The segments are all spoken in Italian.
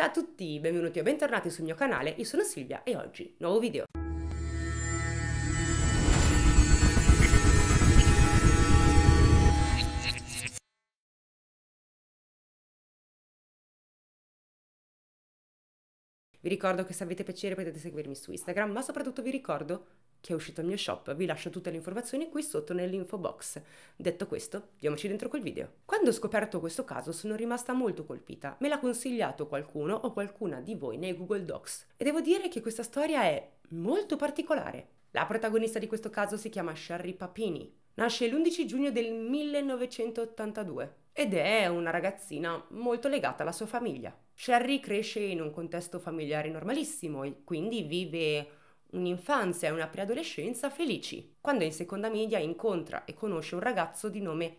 Ciao a tutti, benvenuti o bentornati sul mio canale, io sono Silvia e oggi nuovo video. Vi ricordo che se avete piacere potete seguirmi su Instagram, ma soprattutto vi ricordo che è uscito il mio shop. Vi lascio tutte le informazioni qui sotto nell'info box. Detto questo, andiamoci dentro col video. Quando ho scoperto questo caso sono rimasta molto colpita. Me l'ha consigliato qualcuno o qualcuna di voi nei Google Docs. E devo dire che questa storia è molto particolare. La protagonista di questo caso si chiama Sherry Papini. Nasce l'11 giugno del 1982 ed è una ragazzina molto legata alla sua famiglia. Sherry cresce in un contesto familiare normalissimo e quindi vive un'infanzia e una preadolescenza felici, quando in seconda media incontra e conosce un ragazzo di nome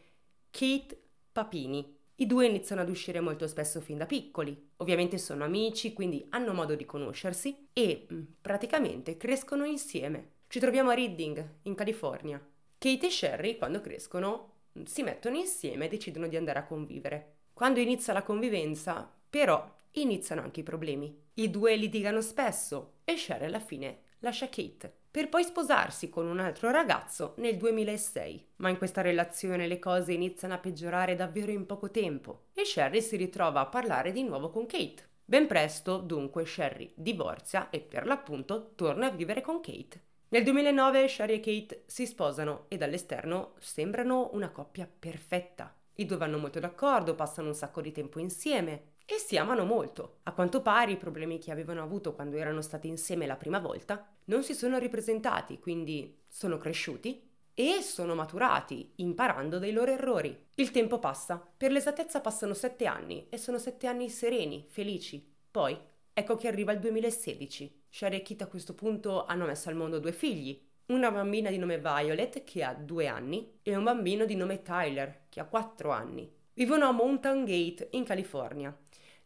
Kate Papini. I due iniziano ad uscire molto spesso fin da piccoli, ovviamente sono amici, quindi hanno modo di conoscersi e mm, praticamente crescono insieme. Ci troviamo a Reading, in California. Kate e Sherry, quando crescono, mm, si mettono insieme e decidono di andare a convivere. Quando inizia la convivenza, però, iniziano anche i problemi. I due litigano spesso e Sherry alla fine lascia Kate per poi sposarsi con un altro ragazzo nel 2006. Ma in questa relazione le cose iniziano a peggiorare davvero in poco tempo e Sherry si ritrova a parlare di nuovo con Kate. Ben presto, dunque, Sherry divorzia e per l'appunto torna a vivere con Kate. Nel 2009 Sherry e Kate si sposano e dall'esterno sembrano una coppia perfetta. I due vanno molto d'accordo, passano un sacco di tempo insieme, e si amano molto. A quanto pare i problemi che avevano avuto quando erano stati insieme la prima volta non si sono ripresentati, quindi sono cresciuti e sono maturati, imparando dai loro errori. Il tempo passa, per l'esattezza passano sette anni e sono sette anni sereni, felici. Poi ecco che arriva il 2016. Sherry e Kit a questo punto hanno messo al mondo due figli, una bambina di nome Violet che ha due anni e un bambino di nome Tyler che ha quattro anni. Vivono a Mountain Gate in California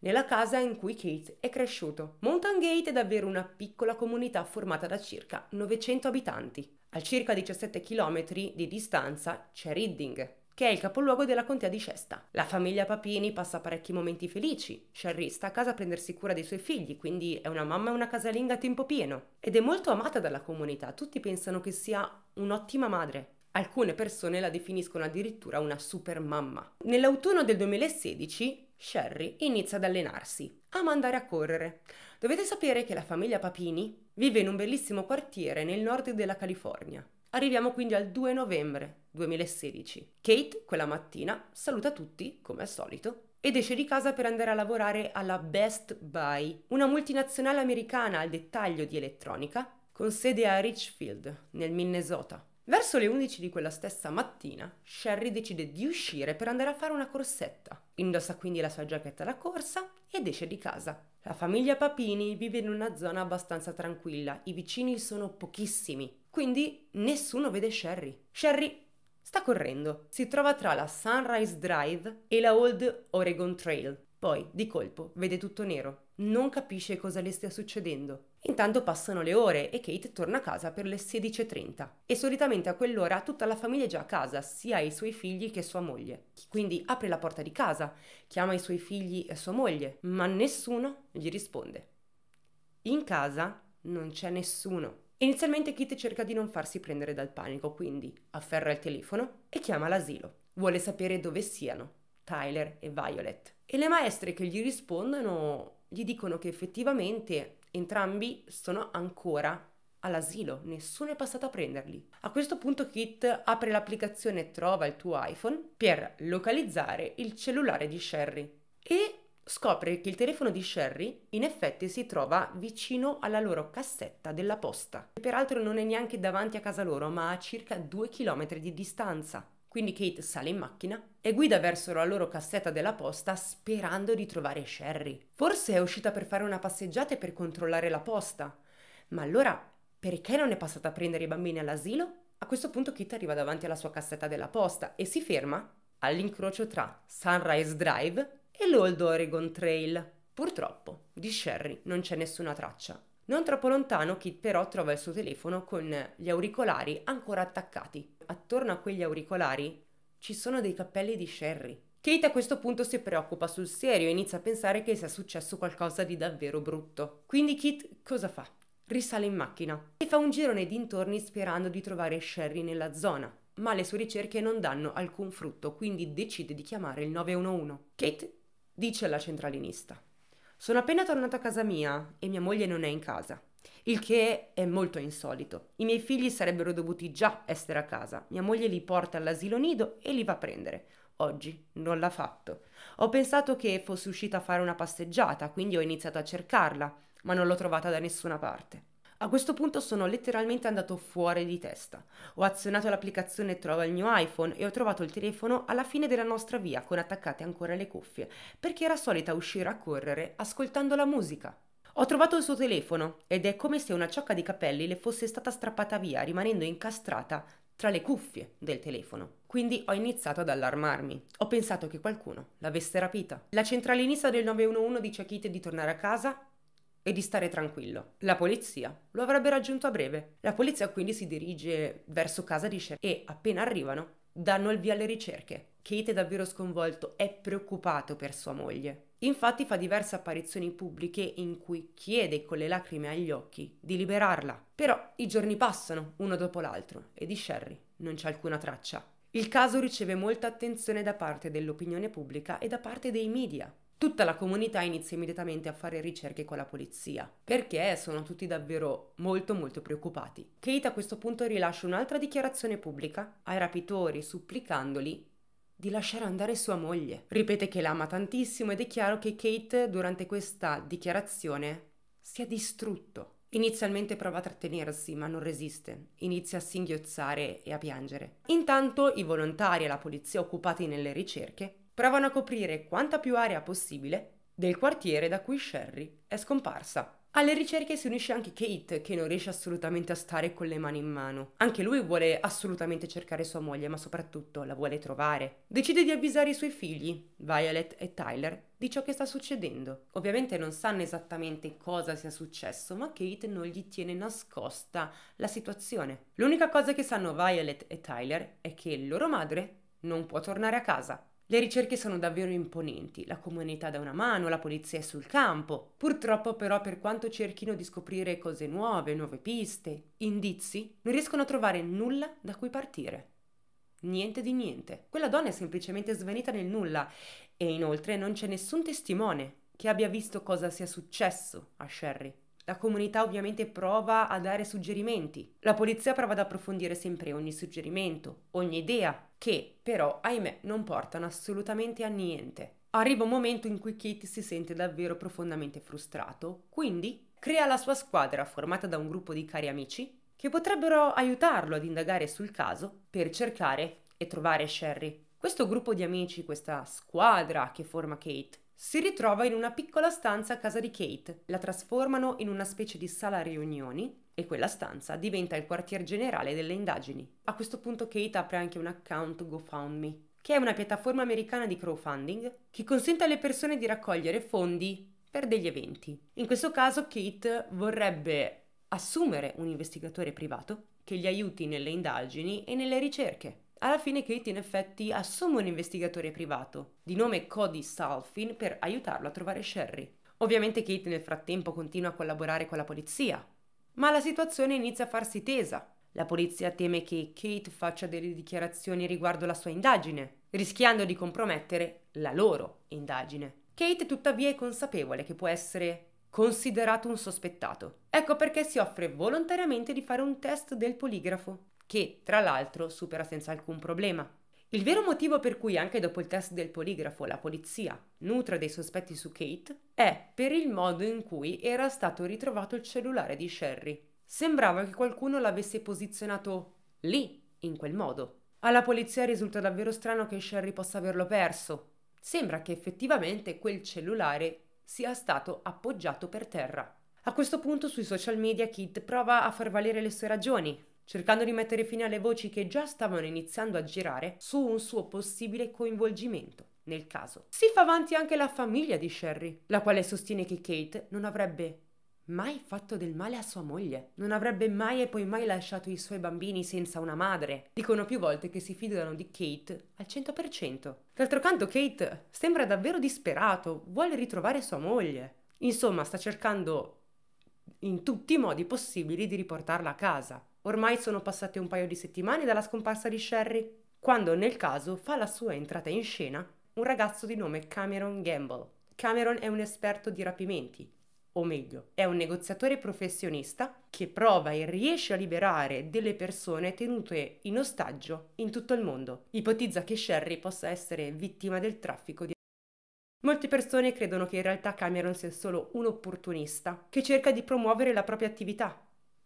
nella casa in cui Kate è cresciuto. Mountain Gate è davvero una piccola comunità formata da circa 900 abitanti. A circa 17 km di distanza c'è Reading, che è il capoluogo della contea di Cesta. La famiglia Papini passa parecchi momenti felici. Sherry sta a casa a prendersi cura dei suoi figli, quindi è una mamma e una casalinga a tempo pieno. Ed è molto amata dalla comunità, tutti pensano che sia un'ottima madre. Alcune persone la definiscono addirittura una super mamma. Nell'autunno del 2016 Sherry inizia ad allenarsi, ama andare a correre. Dovete sapere che la famiglia Papini vive in un bellissimo quartiere nel nord della California. Arriviamo quindi al 2 novembre 2016. Kate, quella mattina, saluta tutti, come al solito, ed esce di casa per andare a lavorare alla Best Buy, una multinazionale americana al dettaglio di elettronica, con sede a Richfield, nel Minnesota. Verso le 11 di quella stessa mattina, Sherry decide di uscire per andare a fare una corsetta. Indossa quindi la sua giacchetta da corsa ed esce di casa. La famiglia Papini vive in una zona abbastanza tranquilla, i vicini sono pochissimi, quindi nessuno vede Sherry. Sherry sta correndo, si trova tra la Sunrise Drive e la Old Oregon Trail. Poi, di colpo, vede tutto nero, non capisce cosa le stia succedendo. Intanto passano le ore e Kate torna a casa per le 16.30 e solitamente a quell'ora tutta la famiglia è già a casa, sia i suoi figli che sua moglie. Quindi apre la porta di casa, chiama i suoi figli e sua moglie, ma nessuno gli risponde. In casa non c'è nessuno. Inizialmente Kate cerca di non farsi prendere dal panico, quindi afferra il telefono e chiama l'asilo. Vuole sapere dove siano Tyler e Violet. E le maestre che gli rispondono gli dicono che effettivamente entrambi sono ancora all'asilo, nessuno è passato a prenderli. A questo punto Kit apre l'applicazione Trova il tuo iPhone per localizzare il cellulare di Sherry e scopre che il telefono di Sherry in effetti si trova vicino alla loro cassetta della posta, che peraltro non è neanche davanti a casa loro, ma a circa due chilometri di distanza. Quindi Kate sale in macchina e guida verso la loro cassetta della posta sperando di trovare Sherry. Forse è uscita per fare una passeggiata e per controllare la posta. Ma allora perché non è passata a prendere i bambini all'asilo? A questo punto Kate arriva davanti alla sua cassetta della posta e si ferma all'incrocio tra Sunrise Drive e l'Old Oregon Trail. Purtroppo di Sherry non c'è nessuna traccia. Non troppo lontano, Kit però trova il suo telefono con gli auricolari ancora attaccati. Attorno a quegli auricolari ci sono dei cappelli di Sherry. Kate a questo punto si preoccupa sul serio e inizia a pensare che sia successo qualcosa di davvero brutto. Quindi Kate cosa fa? Risale in macchina e fa un giro nei dintorni sperando di trovare Sherry nella zona, ma le sue ricerche non danno alcun frutto, quindi decide di chiamare il 911. Kate dice alla centralinista: Sono appena tornato a casa mia e mia moglie non è in casa. Il che è molto insolito. I miei figli sarebbero dovuti già essere a casa. Mia moglie li porta all'asilo nido e li va a prendere. Oggi non l'ha fatto. Ho pensato che fosse uscita a fare una passeggiata, quindi ho iniziato a cercarla, ma non l'ho trovata da nessuna parte. A questo punto sono letteralmente andato fuori di testa. Ho azionato l'applicazione Trova il mio iPhone e ho trovato il telefono alla fine della nostra via con attaccate ancora le cuffie, perché era solita uscire a correre ascoltando la musica. Ho trovato il suo telefono ed è come se una ciocca di capelli le fosse stata strappata via, rimanendo incastrata tra le cuffie del telefono. Quindi ho iniziato ad allarmarmi. Ho pensato che qualcuno l'avesse rapita. La centralinista del 911 dice a Kit di tornare a casa e di stare tranquillo. La polizia lo avrebbe raggiunto a breve. La polizia quindi si dirige verso casa di Sherry e appena arrivano danno il via alle ricerche. Kate è davvero sconvolto, è preoccupato per sua moglie. Infatti fa diverse apparizioni pubbliche in cui chiede con le lacrime agli occhi di liberarla. Però i giorni passano uno dopo l'altro e di Sherry non c'è alcuna traccia. Il caso riceve molta attenzione da parte dell'opinione pubblica e da parte dei media. Tutta la comunità inizia immediatamente a fare ricerche con la polizia, perché sono tutti davvero molto molto preoccupati. Kate a questo punto rilascia un'altra dichiarazione pubblica ai rapitori supplicandoli di lasciare andare sua moglie. Ripete che l'ama tantissimo ed è chiaro che Kate durante questa dichiarazione si è distrutto. Inizialmente prova a trattenersi, ma non resiste. Inizia a singhiozzare e a piangere. Intanto i volontari e la polizia occupati nelle ricerche provano a coprire quanta più area possibile del quartiere da cui Sherry è scomparsa. Alle ricerche si unisce anche Kate, che non riesce assolutamente a stare con le mani in mano. Anche lui vuole assolutamente cercare sua moglie, ma soprattutto la vuole trovare. Decide di avvisare i suoi figli, Violet e Tyler, di ciò che sta succedendo. Ovviamente non sanno esattamente cosa sia successo, ma Kate non gli tiene nascosta la situazione. L'unica cosa che sanno Violet e Tyler è che loro madre non può tornare a casa. Le ricerche sono davvero imponenti, la comunità dà una mano, la polizia è sul campo. Purtroppo però per quanto cerchino di scoprire cose nuove, nuove piste, indizi, non riescono a trovare nulla da cui partire. Niente di niente. Quella donna è semplicemente svanita nel nulla e inoltre non c'è nessun testimone che abbia visto cosa sia successo a Sherry. La comunità ovviamente prova a dare suggerimenti. La polizia prova ad approfondire sempre ogni suggerimento, ogni idea, che però, ahimè, non portano assolutamente a niente. Arriva un momento in cui Kate si sente davvero profondamente frustrato, quindi crea la sua squadra formata da un gruppo di cari amici che potrebbero aiutarlo ad indagare sul caso per cercare e trovare Sherry. Questo gruppo di amici, questa squadra che forma Kate, si ritrova in una piccola stanza a casa di Kate, la trasformano in una specie di sala riunioni e quella stanza diventa il quartier generale delle indagini. A questo punto Kate apre anche un account GoFundMe, che è una piattaforma americana di crowdfunding che consente alle persone di raccogliere fondi per degli eventi. In questo caso Kate vorrebbe assumere un investigatore privato che gli aiuti nelle indagini e nelle ricerche. Alla fine Kate in effetti assume un investigatore privato, di nome Cody Salfin, per aiutarlo a trovare Sherry. Ovviamente Kate nel frattempo continua a collaborare con la polizia, ma la situazione inizia a farsi tesa. La polizia teme che Kate faccia delle dichiarazioni riguardo la sua indagine, rischiando di compromettere la loro indagine. Kate tuttavia è consapevole che può essere considerato un sospettato. Ecco perché si offre volontariamente di fare un test del poligrafo che tra l'altro supera senza alcun problema. Il vero motivo per cui anche dopo il test del poligrafo la polizia nutre dei sospetti su Kate è per il modo in cui era stato ritrovato il cellulare di Sherry. Sembrava che qualcuno l'avesse posizionato lì, in quel modo. Alla polizia risulta davvero strano che Sherry possa averlo perso. Sembra che effettivamente quel cellulare sia stato appoggiato per terra. A questo punto sui social media Kate prova a far valere le sue ragioni, cercando di mettere fine alle voci che già stavano iniziando a girare su un suo possibile coinvolgimento nel caso. Si fa avanti anche la famiglia di Sherry, la quale sostiene che Kate non avrebbe mai fatto del male a sua moglie. Non avrebbe mai e poi mai lasciato i suoi bambini senza una madre. Dicono più volte che si fidano di Kate al 100%. D'altro canto Kate sembra davvero disperato, vuole ritrovare sua moglie. Insomma, sta cercando in tutti i modi possibili di riportarla a casa. Ormai sono passate un paio di settimane dalla scomparsa di Sherry, quando nel caso fa la sua entrata in scena un ragazzo di nome Cameron Gamble. Cameron è un esperto di rapimenti, o meglio, è un negoziatore professionista che prova e riesce a liberare delle persone tenute in ostaggio in tutto il mondo. Ipotizza che Sherry possa essere vittima del traffico di Molte persone credono che in realtà Cameron sia solo un opportunista che cerca di promuovere la propria attività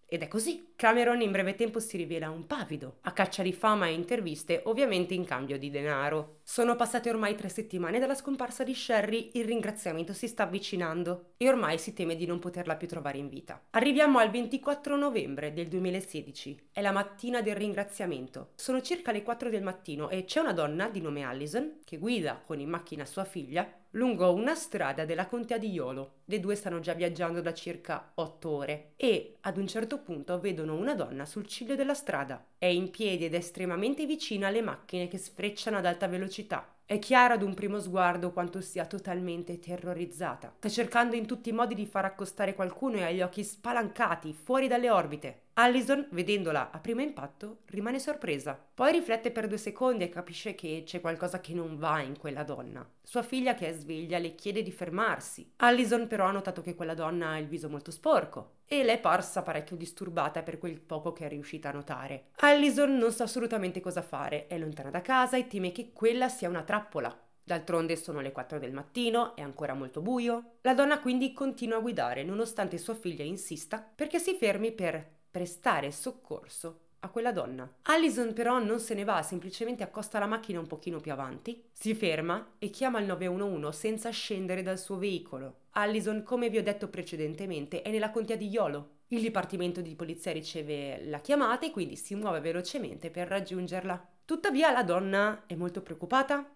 ed è così. Cameron in breve tempo si rivela un pavido, a caccia di fama e interviste, ovviamente in cambio di denaro. Sono passate ormai tre settimane dalla scomparsa di Sherry, il ringraziamento si sta avvicinando e ormai si teme di non poterla più trovare in vita. Arriviamo al 24 novembre del 2016, è la mattina del ringraziamento. Sono circa le 4 del mattino e c'è una donna di nome Allison che guida con in macchina sua figlia lungo una strada della contea di Iolo. Le due stanno già viaggiando da circa otto ore e ad un certo punto vedono una donna sul ciglio della strada. È in piedi ed è estremamente vicina alle macchine che sfrecciano ad alta velocità. È chiaro ad un primo sguardo quanto sia totalmente terrorizzata. Sta cercando in tutti i modi di far accostare qualcuno e ha gli occhi spalancati, fuori dalle orbite. Allison, vedendola a primo impatto, rimane sorpresa. Poi riflette per due secondi e capisce che c'è qualcosa che non va in quella donna. Sua figlia, che è sveglia, le chiede di fermarsi. Allison però ha notato che quella donna ha il viso molto sporco e le è parsa parecchio disturbata per quel poco che è riuscita a notare. Allison non sa assolutamente cosa fare, è lontana da casa e teme che quella sia una trappola. D'altronde sono le 4 del mattino, è ancora molto buio. La donna quindi continua a guidare nonostante sua figlia insista perché si fermi per prestare soccorso a quella donna. Allison però non se ne va, semplicemente accosta la macchina un pochino più avanti, si ferma e chiama il 911 senza scendere dal suo veicolo. Allison, come vi ho detto precedentemente, è nella contea di Iolo. Il dipartimento di polizia riceve la chiamata e quindi si muove velocemente per raggiungerla. Tuttavia la donna è molto preoccupata,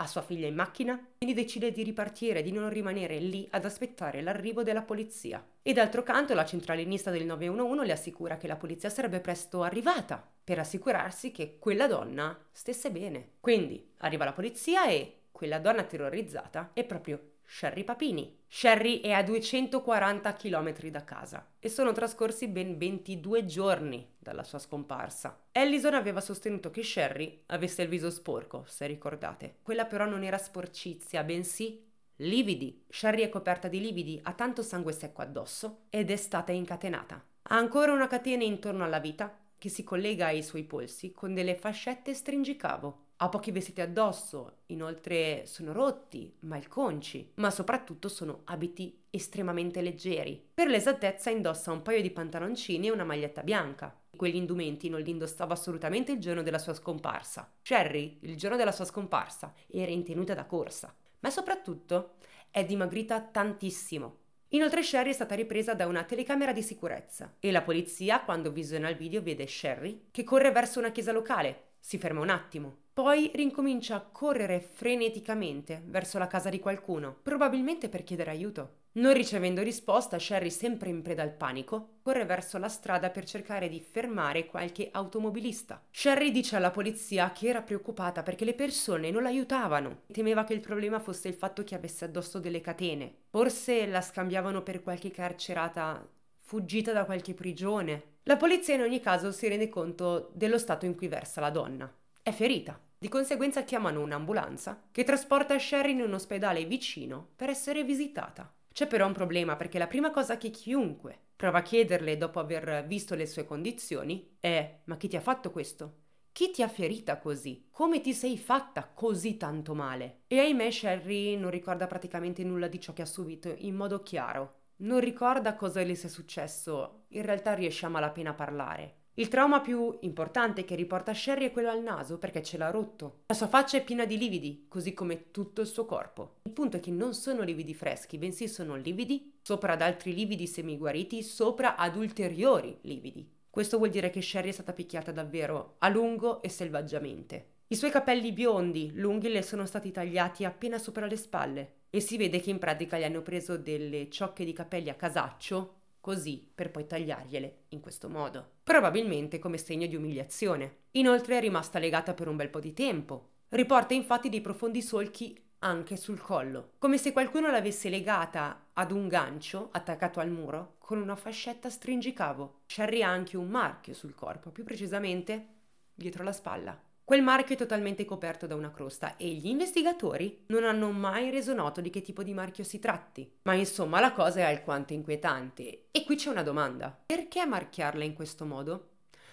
ha sua figlia in macchina, quindi decide di ripartire, di non rimanere lì ad aspettare l'arrivo della polizia. E d'altro canto la centralinista del 911 le assicura che la polizia sarebbe presto arrivata per assicurarsi che quella donna stesse bene. Quindi arriva la polizia e quella donna terrorizzata è proprio Sherry Papini. Sherry è a 240 km da casa e sono trascorsi ben 22 giorni dalla sua scomparsa. Ellison aveva sostenuto che Sherry avesse il viso sporco, se ricordate. Quella però non era sporcizia, bensì lividi. Sherry è coperta di lividi, ha tanto sangue secco addosso ed è stata incatenata. Ha ancora una catena intorno alla vita che si collega ai suoi polsi con delle fascette stringicavo ha pochi vestiti addosso, inoltre sono rotti, malconci, ma soprattutto sono abiti estremamente leggeri. Per l'esattezza indossa un paio di pantaloncini e una maglietta bianca. Quegli indumenti non li indossava assolutamente il giorno della sua scomparsa. Sherry, il giorno della sua scomparsa, era in tenuta da corsa. Ma soprattutto è dimagrita tantissimo. Inoltre Sherry è stata ripresa da una telecamera di sicurezza e la polizia, quando visiona il video, vede Sherry che corre verso una chiesa locale. Si ferma un attimo, poi rincomincia a correre freneticamente verso la casa di qualcuno, probabilmente per chiedere aiuto. Non ricevendo risposta, Sherry, sempre in preda al panico, corre verso la strada per cercare di fermare qualche automobilista. Sherry dice alla polizia che era preoccupata perché le persone non l'aiutavano. Temeva che il problema fosse il fatto che avesse addosso delle catene. Forse la scambiavano per qualche carcerata fuggita da qualche prigione. La polizia in ogni caso si rende conto dello stato in cui versa la donna. È ferita. Di conseguenza chiamano un'ambulanza che trasporta Sherry in un ospedale vicino per essere visitata. C'è però un problema perché la prima cosa che chiunque prova a chiederle dopo aver visto le sue condizioni è ma chi ti ha fatto questo? Chi ti ha ferita così? Come ti sei fatta così tanto male? E ahimè Sherry non ricorda praticamente nulla di ciò che ha subito in modo chiaro. Non ricorda cosa le sia successo, in realtà riesce a malapena a parlare. Il trauma più importante che riporta Sherry è quello al naso perché ce l'ha rotto. La sua faccia è piena di lividi, così come tutto il suo corpo. Il punto è che non sono lividi freschi, bensì sono lividi sopra ad altri lividi semiguariti, sopra ad ulteriori lividi. Questo vuol dire che Sherry è stata picchiata davvero a lungo e selvaggiamente. I suoi capelli biondi, lunghi, le sono stati tagliati appena sopra le spalle e si vede che in pratica gli hanno preso delle ciocche di capelli a casaccio così per poi tagliargliele in questo modo, probabilmente come segno di umiliazione. Inoltre è rimasta legata per un bel po' di tempo. Riporta infatti dei profondi solchi anche sul collo, come se qualcuno l'avesse legata ad un gancio attaccato al muro con una fascetta stringicavo. Sherry ha anche un marchio sul corpo, più precisamente dietro la spalla. Quel marchio è totalmente coperto da una crosta e gli investigatori non hanno mai reso noto di che tipo di marchio si tratti. Ma insomma la cosa è alquanto inquietante. E qui c'è una domanda. Perché marchiarla in questo modo?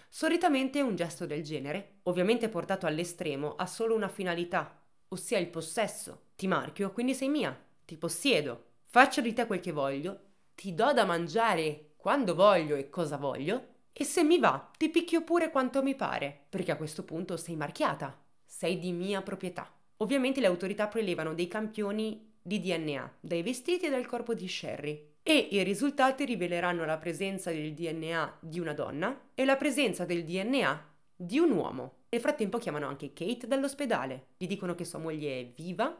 Solitamente un gesto del genere, ovviamente portato all'estremo, ha solo una finalità, ossia il possesso. Ti marchio, quindi sei mia, ti possiedo, faccio di te quel che voglio, ti do da mangiare quando voglio e cosa voglio, e se mi va, ti picchio pure quanto mi pare, perché a questo punto sei marchiata, sei di mia proprietà. Ovviamente le autorità prelevano dei campioni di DNA dai vestiti e dal corpo di Sherry e i risultati riveleranno la presenza del DNA di una donna e la presenza del DNA di un uomo. Nel frattempo chiamano anche Kate dall'ospedale, gli dicono che sua moglie è viva,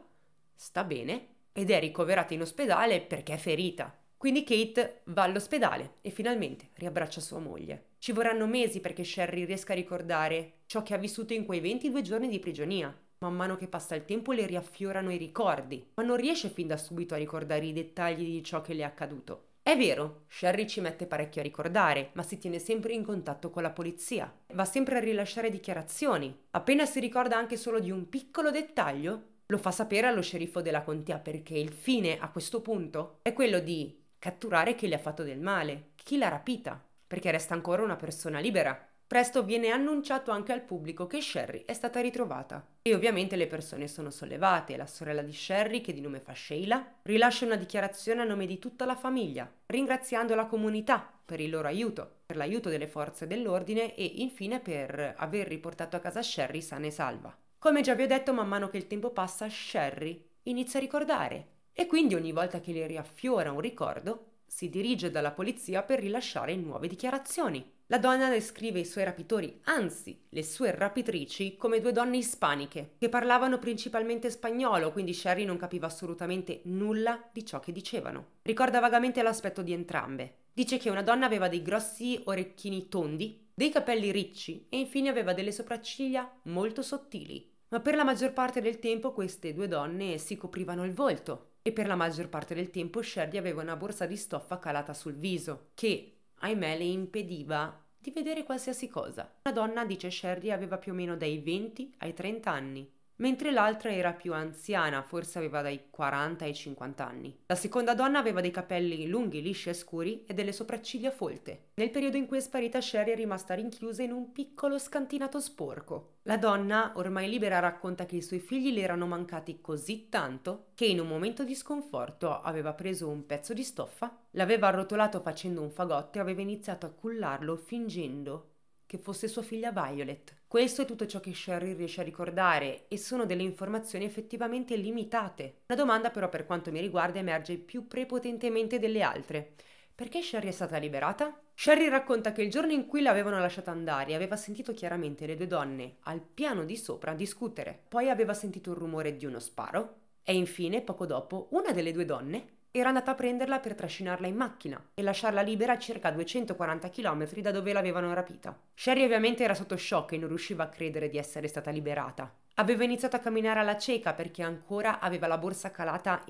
sta bene ed è ricoverata in ospedale perché è ferita. Quindi Kate va all'ospedale e finalmente riabbraccia sua moglie. Ci vorranno mesi perché Sherry riesca a ricordare ciò che ha vissuto in quei 22 giorni di prigionia. Man mano che passa il tempo le riaffiorano i ricordi, ma non riesce fin da subito a ricordare i dettagli di ciò che le è accaduto. È vero, Sherry ci mette parecchio a ricordare, ma si tiene sempre in contatto con la polizia. Va sempre a rilasciare dichiarazioni. Appena si ricorda anche solo di un piccolo dettaglio, lo fa sapere allo sceriffo della contea perché il fine a questo punto è quello di catturare chi le ha fatto del male, chi l'ha rapita perché resta ancora una persona libera. Presto viene annunciato anche al pubblico che Sherry è stata ritrovata. E ovviamente le persone sono sollevate. La sorella di Sherry, che di nome fa Sheila, rilascia una dichiarazione a nome di tutta la famiglia, ringraziando la comunità per il loro aiuto, per l'aiuto delle forze dell'ordine e infine per aver riportato a casa Sherry sana e salva. Come già vi ho detto, man mano che il tempo passa, Sherry inizia a ricordare. E quindi ogni volta che le riaffiora un ricordo, si dirige dalla polizia per rilasciare nuove dichiarazioni. La donna descrive i suoi rapitori, anzi le sue rapitrici, come due donne ispaniche, che parlavano principalmente spagnolo, quindi Sherry non capiva assolutamente nulla di ciò che dicevano. Ricorda vagamente l'aspetto di entrambe. Dice che una donna aveva dei grossi orecchini tondi, dei capelli ricci e infine aveva delle sopracciglia molto sottili. Ma per la maggior parte del tempo queste due donne si coprivano il volto, e per la maggior parte del tempo Sherry aveva una borsa di stoffa calata sul viso, che, ahimè, le impediva di vedere qualsiasi cosa. La donna, dice Sherry, aveva più o meno dai 20 ai 30 anni mentre l'altra era più anziana, forse aveva dai 40 ai 50 anni. La seconda donna aveva dei capelli lunghi, lisci e scuri e delle sopracciglia folte. Nel periodo in cui è sparita Sherry è rimasta rinchiusa in un piccolo scantinato sporco. La donna, ormai libera, racconta che i suoi figli le erano mancati così tanto che in un momento di sconforto aveva preso un pezzo di stoffa, l'aveva arrotolato facendo un fagotto e aveva iniziato a cullarlo fingendo che fosse sua figlia Violet. Questo è tutto ciò che Sherry riesce a ricordare e sono delle informazioni effettivamente limitate. La domanda però per quanto mi riguarda emerge più prepotentemente delle altre. Perché Sherry è stata liberata? Sherry racconta che il giorno in cui l'avevano lasciata andare aveva sentito chiaramente le due donne al piano di sopra discutere. Poi aveva sentito il rumore di uno sparo e infine, poco dopo, una delle due donne era andata a prenderla per trascinarla in macchina e lasciarla libera a circa 240 km da dove l'avevano rapita. Sherry ovviamente era sotto shock e non riusciva a credere di essere stata liberata. Aveva iniziato a camminare alla cieca perché ancora aveva la borsa calata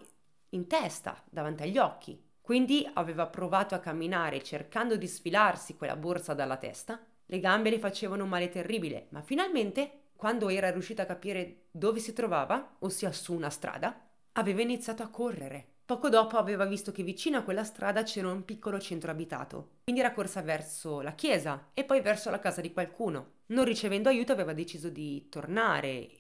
in testa, davanti agli occhi. Quindi aveva provato a camminare cercando di sfilarsi quella borsa dalla testa. Le gambe le facevano un male terribile, ma finalmente, quando era riuscita a capire dove si trovava, ossia su una strada, aveva iniziato a correre. Poco dopo aveva visto che vicino a quella strada c'era un piccolo centro abitato, quindi era corsa verso la chiesa e poi verso la casa di qualcuno. Non ricevendo aiuto aveva deciso di tornare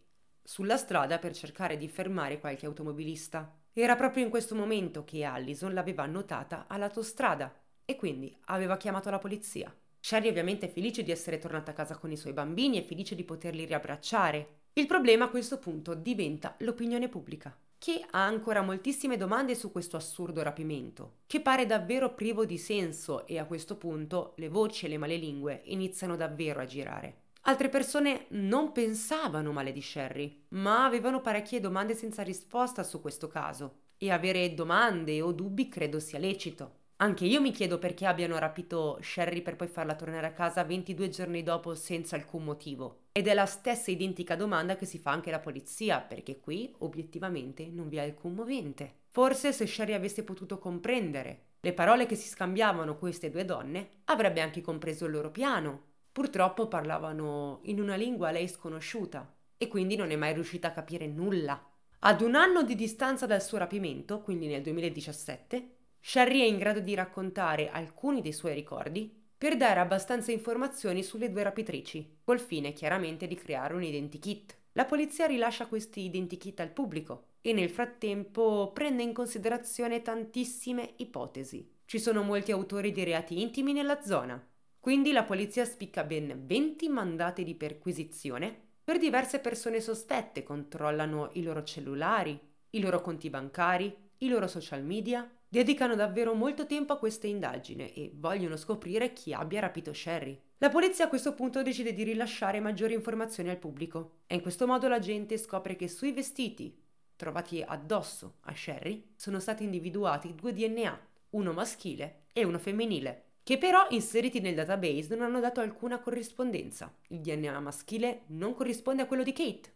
sulla strada per cercare di fermare qualche automobilista. Era proprio in questo momento che Allison l'aveva notata all'autostrada e quindi aveva chiamato la polizia. Sherry ovviamente è felice di essere tornata a casa con i suoi bambini e felice di poterli riabbracciare. Il problema a questo punto diventa l'opinione pubblica che ha ancora moltissime domande su questo assurdo rapimento, che pare davvero privo di senso e a questo punto le voci e le malelingue iniziano davvero a girare. Altre persone non pensavano male di Sherry, ma avevano parecchie domande senza risposta su questo caso. E avere domande o dubbi credo sia lecito. Anche io mi chiedo perché abbiano rapito Sherry per poi farla tornare a casa 22 giorni dopo senza alcun motivo. Ed è la stessa identica domanda che si fa anche la polizia, perché qui obiettivamente non vi è alcun movente. Forse se Sherry avesse potuto comprendere le parole che si scambiavano queste due donne, avrebbe anche compreso il loro piano. Purtroppo parlavano in una lingua a lei sconosciuta e quindi non è mai riuscita a capire nulla. Ad un anno di distanza dal suo rapimento, quindi nel 2017, Sherry è in grado di raccontare alcuni dei suoi ricordi per dare abbastanza informazioni sulle due rapitrici, col fine chiaramente di creare un identikit. La polizia rilascia questi identikit al pubblico e nel frattempo prende in considerazione tantissime ipotesi. Ci sono molti autori di reati intimi nella zona, quindi la polizia spicca ben 20 mandati di perquisizione per diverse persone sospette, controllano i loro cellulari, i loro conti bancari, i loro social media dedicano davvero molto tempo a questa indagine e vogliono scoprire chi abbia rapito Sherry. La polizia a questo punto decide di rilasciare maggiori informazioni al pubblico e in questo modo la gente scopre che sui vestiti trovati addosso a Sherry sono stati individuati due DNA, uno maschile e uno femminile, che però inseriti nel database non hanno dato alcuna corrispondenza. Il DNA maschile non corrisponde a quello di Kate,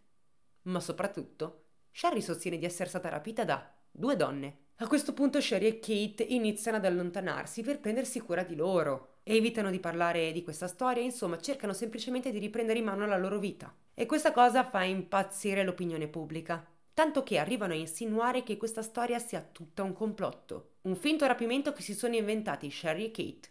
ma soprattutto Sherry sostiene di essere stata rapita da due donne a questo punto Sherry e Kate iniziano ad allontanarsi per prendersi cura di loro. Evitano di parlare di questa storia, insomma, cercano semplicemente di riprendere in mano la loro vita. E questa cosa fa impazzire l'opinione pubblica. Tanto che arrivano a insinuare che questa storia sia tutta un complotto, un finto rapimento che si sono inventati Sherry e Kate.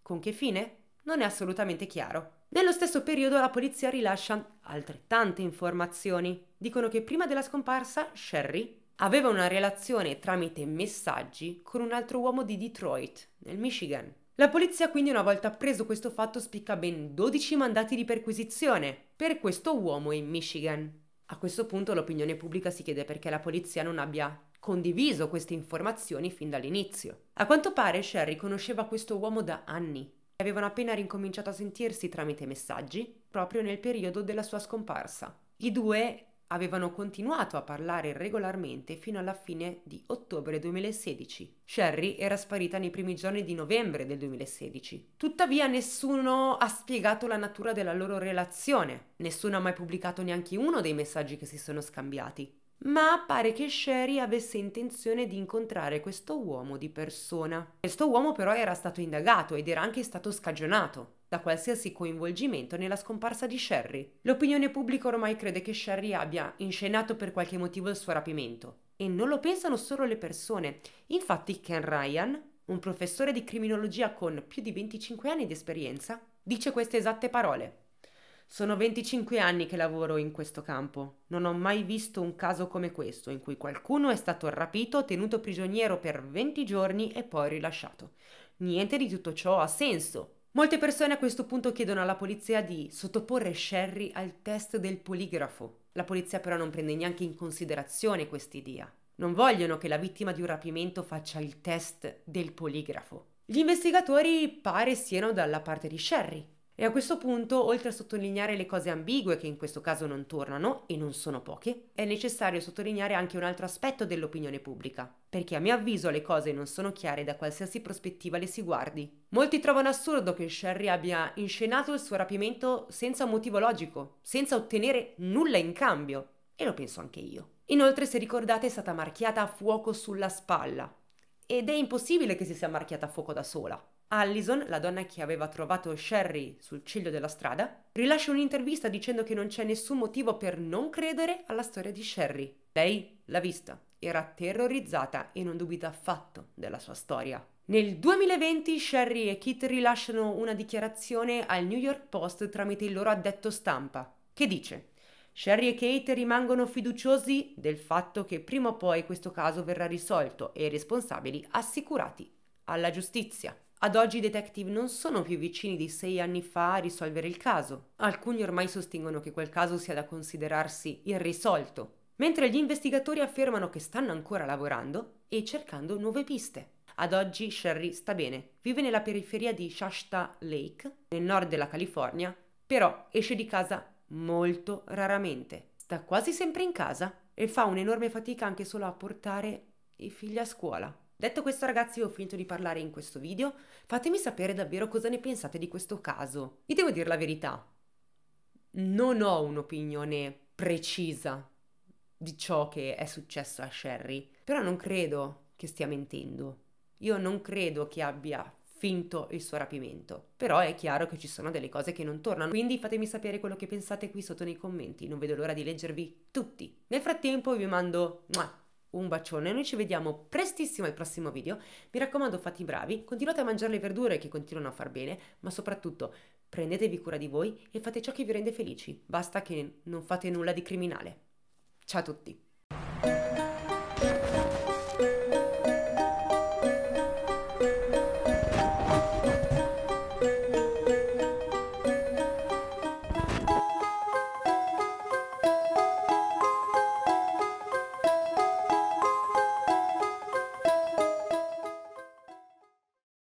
Con che fine? Non è assolutamente chiaro. Nello stesso periodo la polizia rilascia altrettante informazioni. Dicono che prima della scomparsa Sherry aveva una relazione tramite messaggi con un altro uomo di Detroit, nel Michigan. La polizia quindi una volta appreso questo fatto spicca ben 12 mandati di perquisizione per questo uomo in Michigan. A questo punto l'opinione pubblica si chiede perché la polizia non abbia condiviso queste informazioni fin dall'inizio. A quanto pare Sherry conosceva questo uomo da anni. Avevano appena ricominciato a sentirsi tramite messaggi proprio nel periodo della sua scomparsa. I due avevano continuato a parlare regolarmente fino alla fine di ottobre 2016. Sherry era sparita nei primi giorni di novembre del 2016. Tuttavia nessuno ha spiegato la natura della loro relazione. Nessuno ha mai pubblicato neanche uno dei messaggi che si sono scambiati. Ma pare che Sherry avesse intenzione di incontrare questo uomo di persona. Questo uomo però era stato indagato ed era anche stato scagionato da qualsiasi coinvolgimento nella scomparsa di Sherry. L'opinione pubblica ormai crede che Sherry abbia inscenato per qualche motivo il suo rapimento. E non lo pensano solo le persone. Infatti Ken Ryan, un professore di criminologia con più di 25 anni di esperienza, dice queste esatte parole. Sono 25 anni che lavoro in questo campo. Non ho mai visto un caso come questo, in cui qualcuno è stato rapito, tenuto prigioniero per 20 giorni e poi rilasciato. Niente di tutto ciò ha senso. Molte persone a questo punto chiedono alla polizia di sottoporre Sherry al test del poligrafo. La polizia però non prende neanche in considerazione quest'idea. Non vogliono che la vittima di un rapimento faccia il test del poligrafo. Gli investigatori pare siano dalla parte di Sherry, e a questo punto, oltre a sottolineare le cose ambigue che in questo caso non tornano, e non sono poche, è necessario sottolineare anche un altro aspetto dell'opinione pubblica, perché a mio avviso le cose non sono chiare da qualsiasi prospettiva le si guardi. Molti trovano assurdo che Sherry abbia inscenato il suo rapimento senza un motivo logico, senza ottenere nulla in cambio, e lo penso anche io. Inoltre, se ricordate, è stata marchiata a fuoco sulla spalla, ed è impossibile che si sia marchiata a fuoco da sola. Allison, la donna che aveva trovato Sherry sul ciglio della strada, rilascia un'intervista dicendo che non c'è nessun motivo per non credere alla storia di Sherry. Lei l'ha vista, era terrorizzata e non dubita affatto della sua storia. Nel 2020 Sherry e Kit rilasciano una dichiarazione al New York Post tramite il loro addetto stampa, che dice Sherry e Kate rimangono fiduciosi del fatto che prima o poi questo caso verrà risolto e i responsabili assicurati alla giustizia. Ad oggi i detective non sono più vicini di sei anni fa a risolvere il caso. Alcuni ormai sostengono che quel caso sia da considerarsi irrisolto, mentre gli investigatori affermano che stanno ancora lavorando e cercando nuove piste. Ad oggi Sherry sta bene, vive nella periferia di Shasta Lake, nel nord della California, però esce di casa molto raramente. Sta quasi sempre in casa e fa un'enorme fatica anche solo a portare i figli a scuola. Detto questo ragazzi ho finito di parlare in questo video, fatemi sapere davvero cosa ne pensate di questo caso. Vi devo dire la verità, non ho un'opinione precisa di ciò che è successo a Sherry, però non credo che stia mentendo. Io non credo che abbia finto il suo rapimento. Però è chiaro che ci sono delle cose che non tornano, quindi fatemi sapere quello che pensate qui sotto nei commenti, non vedo l'ora di leggervi tutti. Nel frattempo vi mando un bacione, noi ci vediamo prestissimo al prossimo video, mi raccomando fate i bravi, continuate a mangiare le verdure che continuano a far bene, ma soprattutto prendetevi cura di voi e fate ciò che vi rende felici, basta che non fate nulla di criminale. Ciao a tutti!